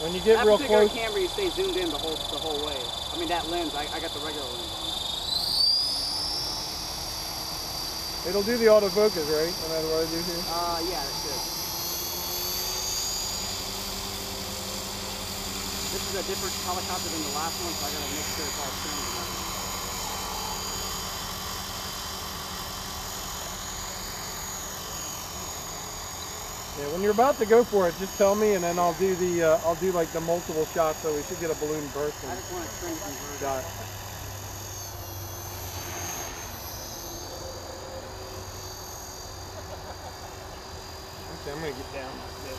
When you get that real particular close, camera, you stay zoomed in the whole the whole way. I mean, that lens, I, I got the regular lens on. it'll do the autofocus, right? No matter what I do here. Uh, yeah, that's good. This is a different helicopter than the last one, so I gotta make sure it's all trimmed. Yeah, when you're about to go for it, just tell me, and then I'll do the uh, I'll do like the multiple shots, so we should get a balloon burst I just want to trim conversion. shot. Okay, I'm gonna get down like this.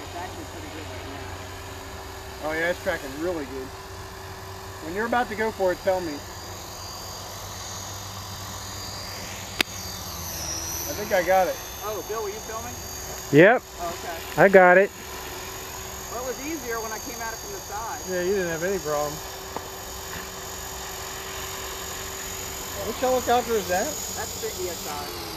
It's actually pretty good right now. Oh yeah, it's tracking really good. When you're about to go for it, tell me. I think I got it. Oh, Bill, were you filming? Yep, Oh, okay. I got it. Well, it was easier when I came at it from the side. Yeah, you didn't have any problem. Which helicopter is that? That's the EXI.